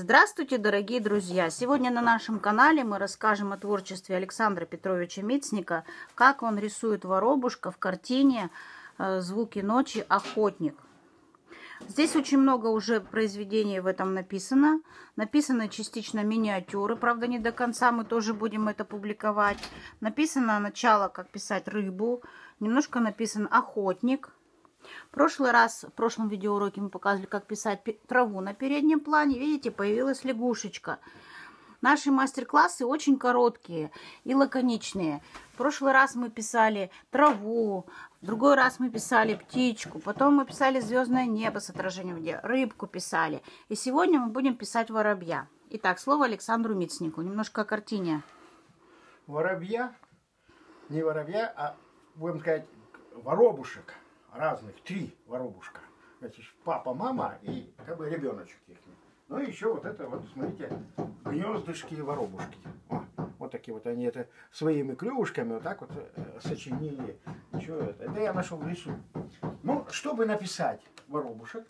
Здравствуйте, дорогие друзья! Сегодня на нашем канале мы расскажем о творчестве Александра Петровича Мицника, как он рисует воробушка в картине э, «Звуки ночи. Охотник». Здесь очень много уже произведений в этом написано. Написаны частично миниатюры, правда не до конца, мы тоже будем это публиковать. Написано начало, как писать рыбу. Немножко написан охотник. В прошлый раз, в прошлом видеоуроке мы показывали, как писать траву на переднем плане. Видите, появилась лягушечка. Наши мастер-классы очень короткие и лаконичные. В прошлый раз мы писали траву, в другой раз мы писали птичку, потом мы писали звездное небо с отражением воде, рыбку писали. И сегодня мы будем писать воробья. Итак, слово Александру Мицнику. Немножко о картине. Воробья, не воробья, а, будем сказать, воробушек разных, три воробушка. Значит, папа, мама и как бы ребеночек их. Ну и еще вот это вот, смотрите, гнездышки и воробушки. О, вот такие вот они это своими клювушками вот так вот э, сочинили. Что это? Это я нашел в лесу. Ну, чтобы написать воробушек,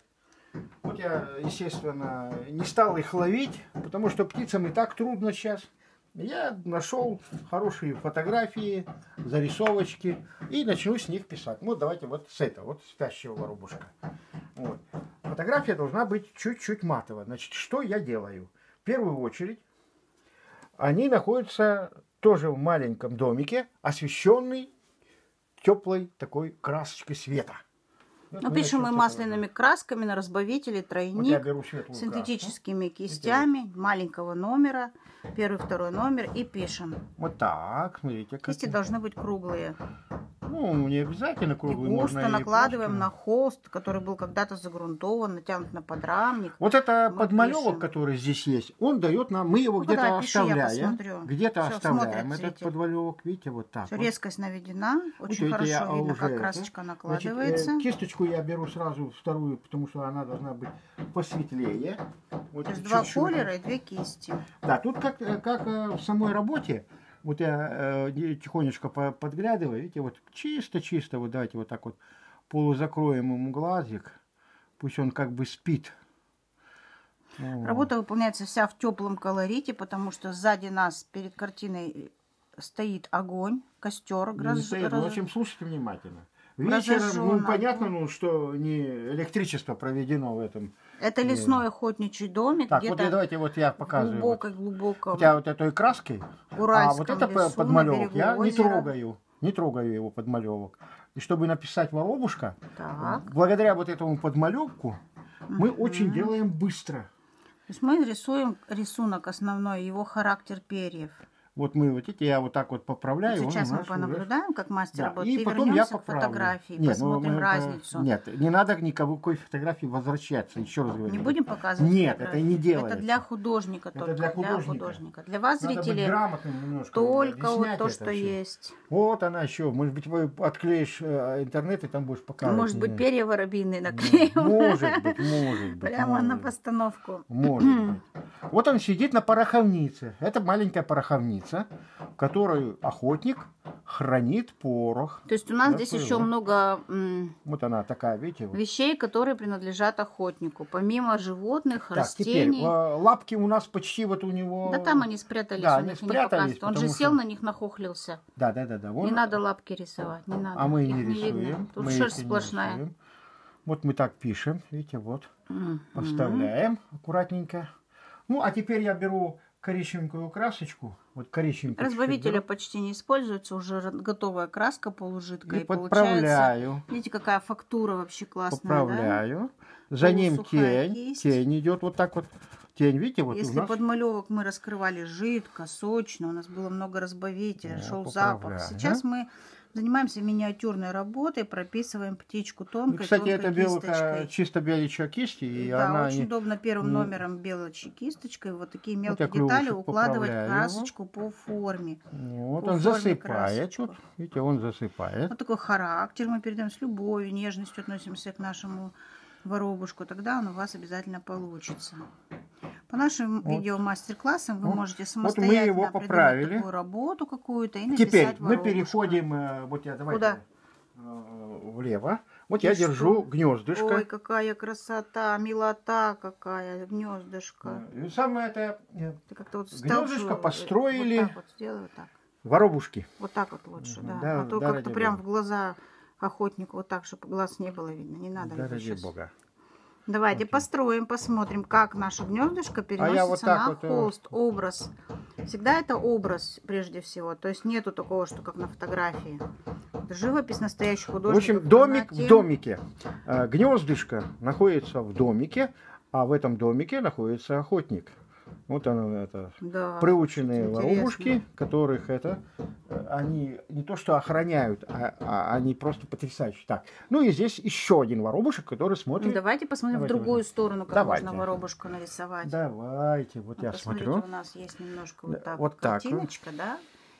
вот я, естественно, не стал их ловить, потому что птицам и так трудно сейчас. Я нашел хорошие фотографии, зарисовочки и начну с них писать. Вот давайте вот с этого, вот спящего воробушка. Вот. Фотография должна быть чуть-чуть матовая. Значит, что я делаю? В первую очередь, они находятся тоже в маленьком домике, освещенный теплой такой красочкой света. Вот ну, пишем мы масляными красками на разбавителе тройник, вот синтетическими краску. кистями маленького номера, первый, второй номер и пишем. Вот так, смотрите. Кисти должны быть круглые. Ну, не обязательно круглый. И густо можно накладываем и на холст, который был когда-то загрунтован, натянут на подрамник. Вот это мы подмалевок, пишем. который здесь есть, он дает нам, мы его ну, где-то оставляем. Где-то оставляем этот зритель. подмалевок, видите, вот так. Все, вот. Резкость наведена, очень вот хорошо я видно, как красочка накладывается. Значит, э, кисточку я беру сразу вторую, потому что она должна быть посветлее. Вот То есть два колера и две кисти. Да, тут как, э, как э, в самой работе, вот я э, тихонечко подглядываю, видите, вот чисто-чисто, вот давайте вот так вот полузакроем ему глазик, пусть он как бы спит. Работа выполняется вся в теплом колорите, потому что сзади нас перед картиной стоит огонь, костер. Не раз, стоит, раз... в общем, слушайте внимательно. Вечером, ну, понятно, ну, что не электричество проведено в этом. Это лесной охотничий домик. Так, вот давайте вот я показываю. Глубокой, глубоко. Хотя вот этой краской. а вот это лесу, подмалевок я озера. не трогаю. Не трогаю его подмалевок. И чтобы написать воробушка, так. благодаря вот этому подмалевку, мы очень делаем быстро. То есть мы рисуем рисунок основной, его характер перьев. Вот мы вот эти, я вот так вот поправляю. Сейчас мы понаблюдаем, как мастер да. работает, и, и потом я поправлю. фотографии, нет, ну, посмотрим мы, разницу. Нет, не надо никакой фотографии возвращаться, еще раз говорю. Не будем показывать Нет, фотографии. это не делается. Это для художника это только. для художника. Для, художника. для вас, надо зрители, только вот то, что все. есть. Вот она еще. Может быть, вы отклеишь э, интернет и там будешь показывать. Может быть, перья воробьиные наклеим. Может быть, может быть. Прямо на постановку. Может быть. Вот он сидит на пороховнице. Это маленькая пороховница, которую охотник хранит порох. То есть у нас здесь еще много вот она такая, видите, вот. вещей, которые принадлежат охотнику, помимо животных, так, растений. Теперь, лапки у нас почти вот у него. Да там они спрятались, да, у них спрятались, не Он же что... сел на них, нахохлился. Да, да, да, да. Вон... Не надо лапки рисовать, не надо. А мы их не рисуем. Видно. Тут мы шерсть сплошная. Рисуем. Вот мы так пишем, видите, вот, mm -hmm. аккуратненько. Ну, а теперь я беру коричневенькую красочку, вот коричневенькую. Разбавителя почти не используется, уже готовая краска полужидкая. И, и подправляю. Видите, какая фактура вообще классная, Подправляю. Да? За ним тень, кисть. тень идет вот так вот. Тень, видите, вот Если нас... подмалевок мы раскрывали жидко, сочно, у нас было много разбавителя, да, шел запах. Сейчас мы Занимаемся миниатюрной работой, прописываем птичку тонкой, Кстати, тонкой это белка, чисто беличья кисть. И да, она очень не... удобно первым номером белочей кисточкой вот такие мелкие вот детали укладывать красочку его. по форме. Вот по он форме засыпает. Вот, видите, он засыпает. Вот такой характер мы передаем с любовью, нежностью относимся к нашему воробушку. Тогда он у вас обязательно получится. По нашим вот. видео мастер-классам вы вот. можете самостоятельно вот мы его поправили. такую работу какую-то и Теперь мы переподим, э, вот я давайте. Куда? э, влево. Вот И я что? держу гнездышко. Ой, какая красота, милота какая, гнездышко. И самое это э, Ты как-то вот Гнездышко построили. Вот так вот сделай, вот так. воробушки. Вот так вот лучше, да. да, а то да, как-то прям бога. в глаза охотнику вот так, чтобы глаз не было видно. Не надо Да, ради щас. бога. Давайте Окей. построим, посмотрим, как наше гнездышко переносится вот так на вот, э, холст, образ. Всегда это образ прежде всего. То есть нету такого, что как на фотографии. Живопись настоящий В художник. общем, домик в домике. Э, Гнездышко находится в домике, а в этом домике находится охотник. Вот оно, это Да. приученные воробушки, которых это э, они не то что охраняют, а, а они просто потрясающие. Так, ну и здесь еще один воробушек, который Ну, смотрит. давайте посмотрим Давайте в другую вот сторону, как Давайте. можно воробушку нарисовать. Давайте, вот Вот я смотрю. у нас есть немножко вот так вот так картиночка, да?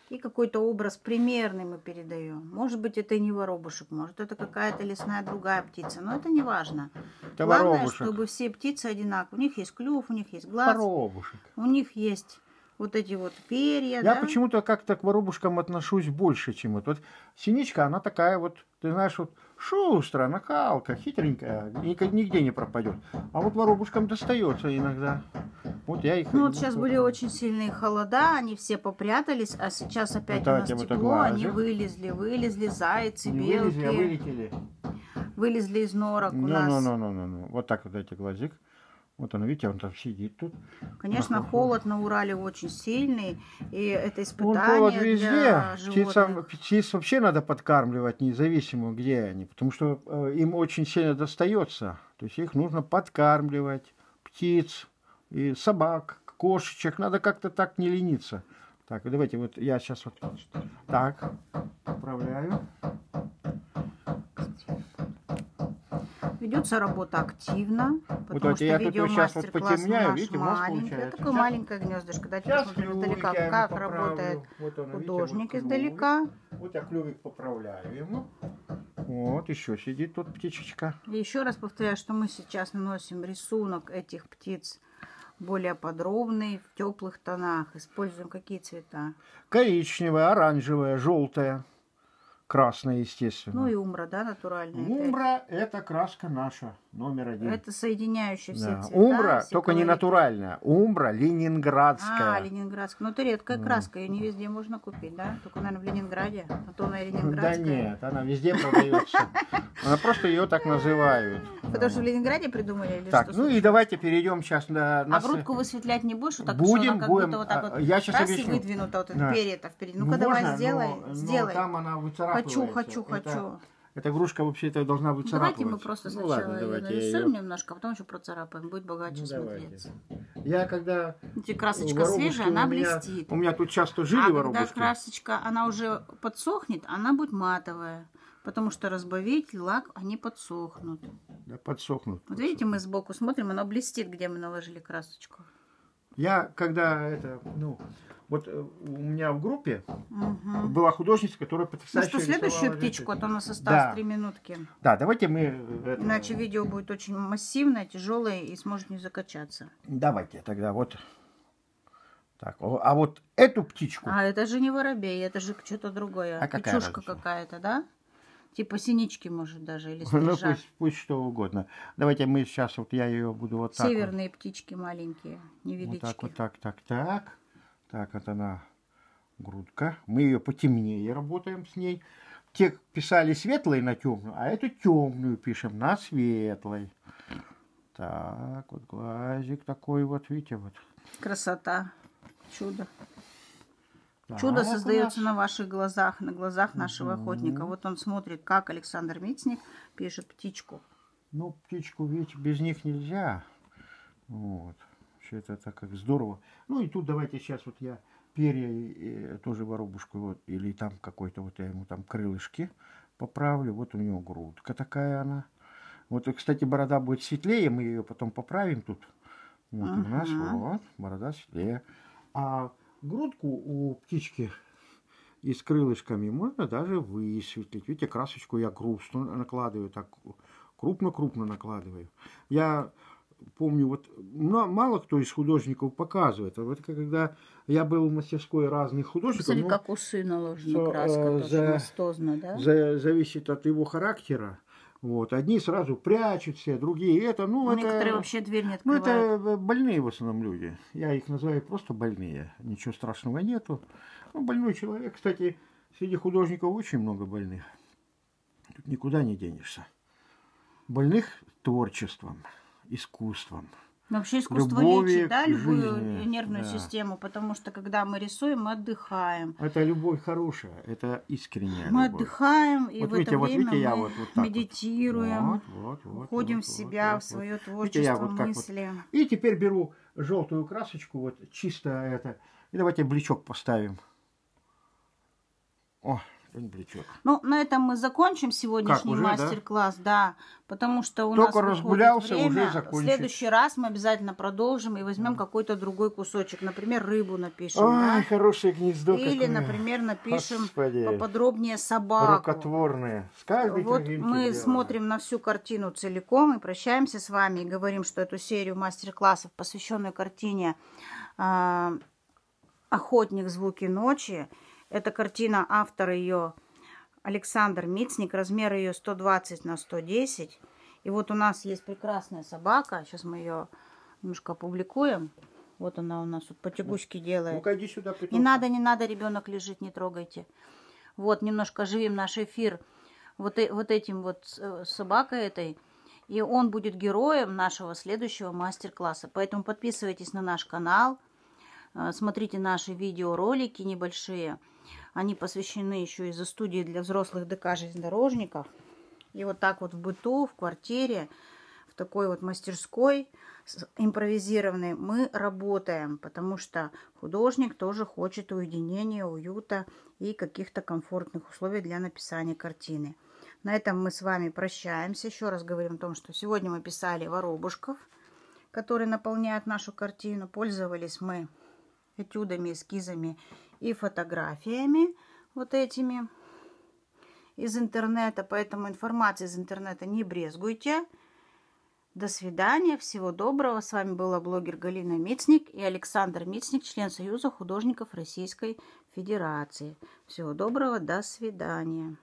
И какой-то образ примерный мы передаем. Может быть, это и не воробушек, может, это какая-то лесная другая птица, но это не важно. Это Главное, воробушек. чтобы все птицы одинаковые. У них есть клюв, у них есть глаз, Воробушек. у них есть вот эти вот перья, Я да? почему-то как-то к воробушкам отношусь больше, чем вот. Вот синичка, она такая вот, ты знаешь, вот шустрая, нахалка, хитренькая, нигде не пропадет. А вот воробушкам достается иногда. Вот я их... Ну вот сейчас были очень сильные холода, они все попрятались, а сейчас опять Давайте у нас вот тепло, они вылезли, вылезли зайцы, Не белки, вылезли, а вылетели. вылезли из норок у Ну, нас. ну, ну, ну, ну, ну. Вот так вот дайте глазик. Вот он, видите, он там сидит тут. Конечно, Ага. холод на Урале очень сильный, и это Он испытание холод везде. для Птицам, животных. птиц вообще надо подкармливать, независимо где они, потому что э, им очень сильно достается. То есть их нужно подкармливать, птиц, и собак, кошечек. Надо как-то так не лениться. Так, давайте вот я сейчас вот так поправляю. Ведется работа активно, потому давайте что я вот щас вот видеомастер-класс потемняю, наш видите, маленький. получается. Такое Щас- маленькое гнездышко. Дайте Сейчас посмотрим издалека, как поправлю. работает Вот он, видите, вот художник издалека. Вот я клювик поправляю ему. Вот, еще сидит тут птичечка. И еще раз повторяю, что мы сейчас наносим рисунок этих птиц более подробный, в теплых тонах. Используем какие цвета? Коричневая, оранжевая, желтая, красная, естественно. Ну и умра, да, натуральная. Умбра – это краска наша, номер один. Это соединяющие все Да. цвета. Умбра, все только не колориты. натуральная. Умбра ленинградская. А, ленинградская. Ну, это редкая Да. краска, ее не везде можно купить, да? Только, наверное, в Ленинграде. А то она Да ленинградская. нет, она везде продается. Она просто ее так называют. Потому что в Ленинграде придумали или Так, ну и давайте перейдем сейчас на... А грудку высветлять не будешь? Так, Будем, как будем. будто вот так А, вот я щас раз и выдвинута вот Да. перья-то впереди. Ну, Ну-ка давай можно, сделай, сделай. там она Хочу, хочу, Это- хочу. Эта игрушка вообще-то должна Ну, выцарапываться. Давайте мы просто Ну, сначала ладно, ее давайте нарисуем её- немножко, а потом еще процарапаем. Будет богаче Ну, давайте. смотреться. Я когда... Эти красочка свежая, она меня- блестит. У меня тут часто жили а когда воробушки. красочка, она уже подсохнет, она будет матовая. Потому что разбавитель, лак, они подсохнут. Да, подсохнут. Вот видите, мы сбоку смотрим, оно блестит, где мы наложили красочку. Я когда это, ну, вот э, у меня в группе Мгм. была художница, которая Ну потрясающе что, следующую птичку, а то у нас осталось Да. минутки. Да, давайте мы... э, это, Иначе видео будет очень массивное, тяжелое и сможет не закачаться. Давайте тогда вот... Так, а вот эту птичку... А это же не воробей, это же что-то другое. А какая Печушка какая-то, да? Типа синички, может, даже, или Ну, стрижа. пусть, пусть что угодно. Давайте мы сейчас, вот я ее буду вот так вот. Северные птички маленькие, Вот невелички. так, вот так, так, так. Так, вот она, грудка. Мы ее потемнее работаем с ней. Те писали светлой на темную, а эту темную пишем на светлой. Так, вот глазик такой вот, видите, вот. Красота, чудо. Так Чудо создается на ваших глазах, на глазах нашего охотника. Вот он смотрит, как Александр Митцник пишет птичку. Ну, птичку, видите, без них нельзя. Вот. Все это так как здорово. Ну и тут давайте сейчас вот я перья тоже воробушку, вот, или там какой-то, вот я ему там крылышки поправлю. Вот у него грудка такая она. Вот, кстати, борода будет светлее, мы ее потом поправим тут. Вот у нас, Ага. вот, борода светлее. А грудку у птички и с крылышками можно даже высветлить. Видите, красочку я грустно накладываю, так крупно-крупно накладываю. Я помню, вот мало кто из художников показывает. А вот когда я был в мастерской разных художников... Смотри, ну, как усы наложены, что, краска э, за, мастозна, да? За, зависит от его характера. Вот. Одни сразу прячутся, другие это, ну, ну это... Некоторые вообще дверь не открывают. Ну, это больные в основном люди. Я их называю просто больные. Ничего страшного нету. Ну, больной человек, кстати, среди художников очень много больных. Тут никуда не денешься. Больных творчеством, искусством – Вообще искусство любовью лечит, да, любую жизни. нервную да. систему, потому что когда мы рисуем, мы отдыхаем. Это любовь хорошая, это искренняя Мы любовь. отдыхаем, и вот в видите, это время вот, видите, мы вот, вот медитируем, вот, вот, вот, входим вот, в себя, вот, в свое вот. творчество, видите, я вот мысли. Вот. И теперь беру желтую красочку, вот чисто это, и давайте бличок поставим. О, Ну, на этом мы закончим сегодняшний мастер-класс, да? да, потому что у Только нас разгулялся, время. уже закончим. В следующий раз мы обязательно продолжим и возьмем какой-то другой кусочек, например, рыбу напишем. Ой, да? хорошее гнездо Или, например, напишем Господи. поподробнее собаку. Рукотворные. С вот мы делаем. смотрим на всю картину целиком и прощаемся с вами и говорим, что эту серию мастер-классов, посвященную картине э, «Охотник. Звуки ночи», эта картина, автор ее Александр Мицник, размер ее 120 на 110. И вот у нас есть прекрасная собака. Сейчас мы ее немножко опубликуем. Вот она у нас вот потягушки делает. Ну-ка, иди сюда. Петровка. Не надо, не надо, ребенок лежит, не трогайте. Вот, немножко живим наш эфир вот, вот этим вот э, собакой этой. И он будет героем нашего следующего мастер-класса. Поэтому подписывайтесь на наш канал. Э, смотрите наши видеоролики небольшие. Они посвящены еще из-за студии для взрослых ДК железнодорожников. И вот так вот в быту, в квартире, в такой вот мастерской импровизированной мы работаем, потому что художник тоже хочет уединения, уюта и каких-то комфортных условий для написания картины. На этом мы с вами прощаемся. Еще раз говорим о том, что сегодня мы писали воробушков, которые наполняют нашу картину. Пользовались мы этюдами, эскизами и фотографиями вот этими из интернета. Поэтому информация из интернета не брезгуйте. До свидания, всего доброго. С вами была блогер Галина Мицник и Александр Мицник, член Союза художников Российской Федерации. Всего доброго, до свидания.